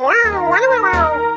Wow, wow, wow.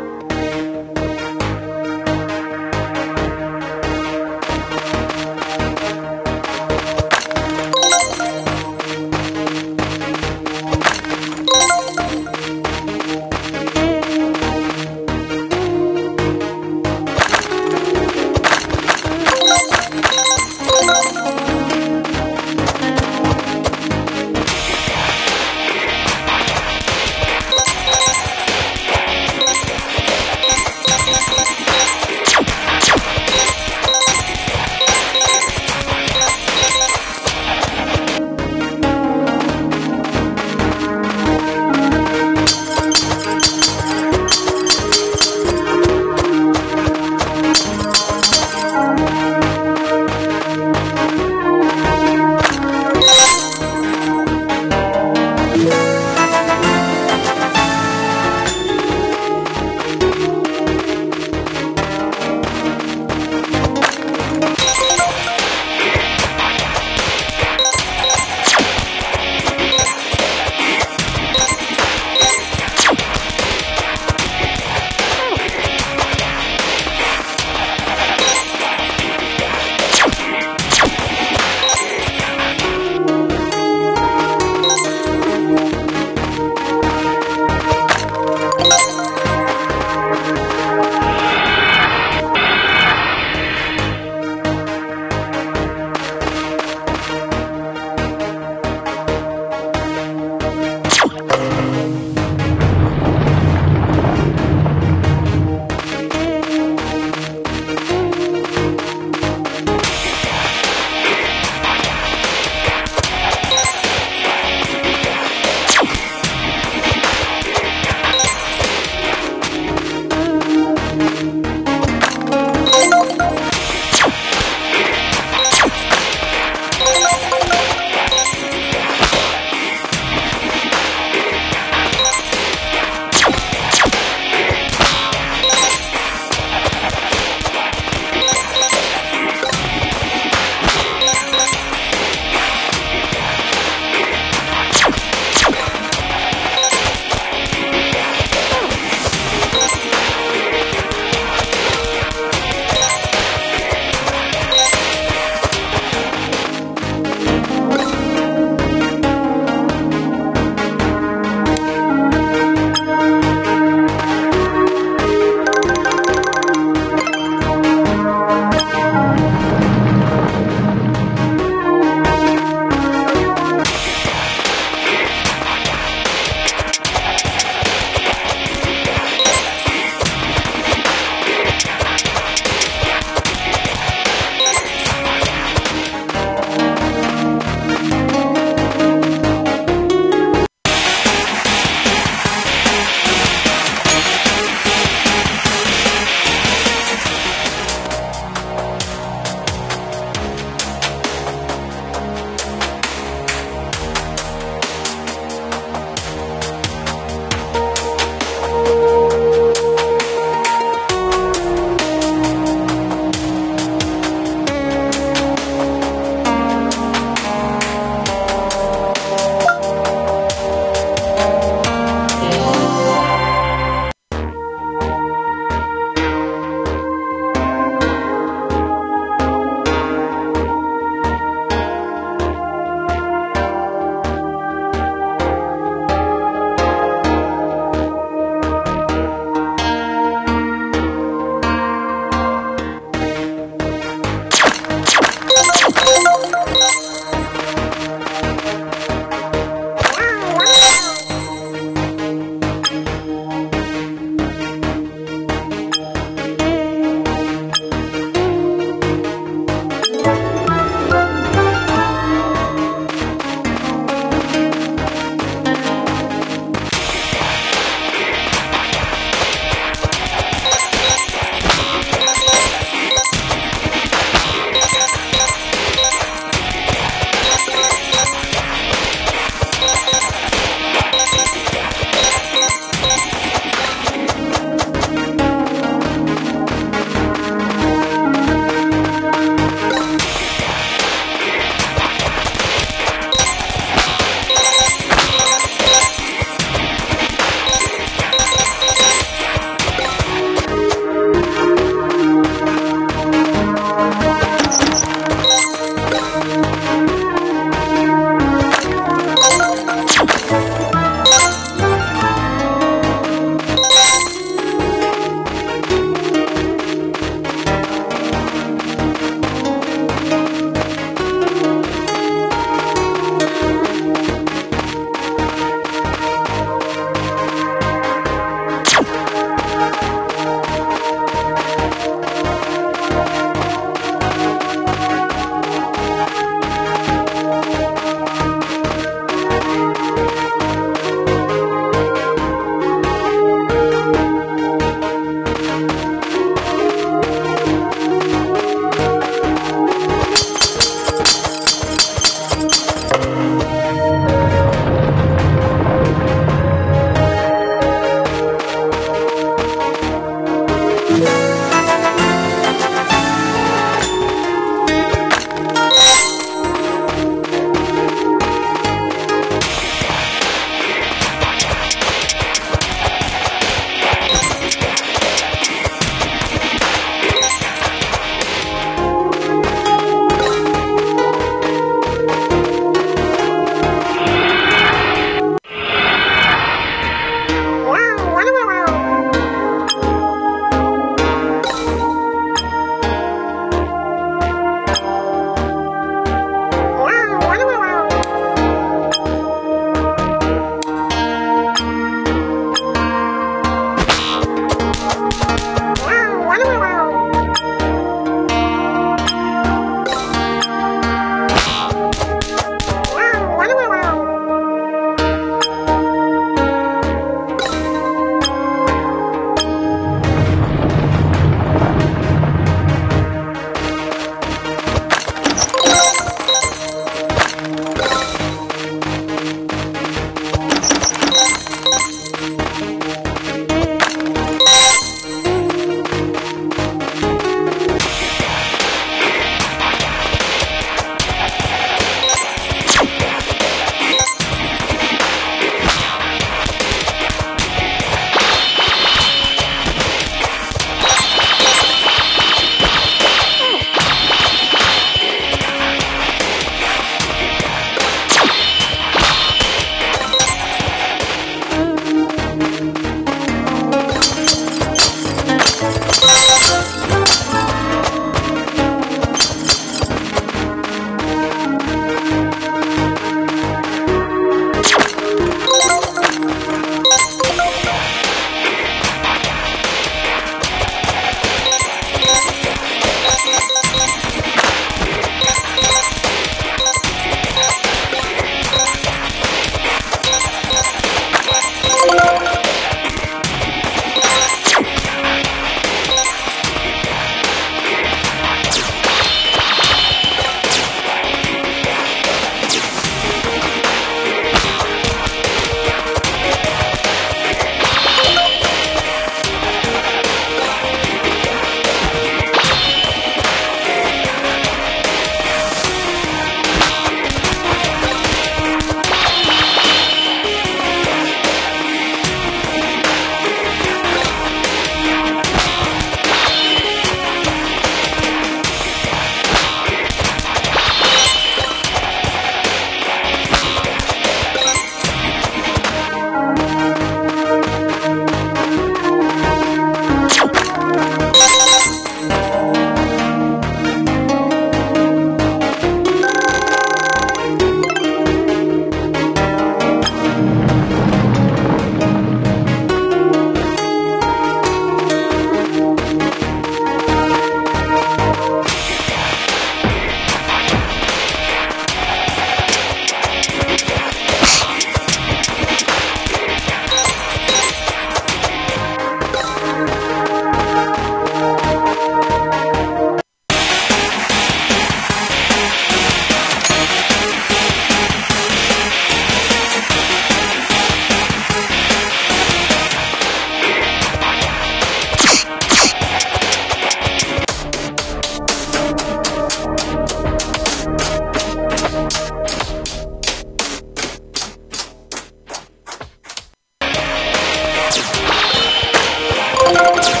you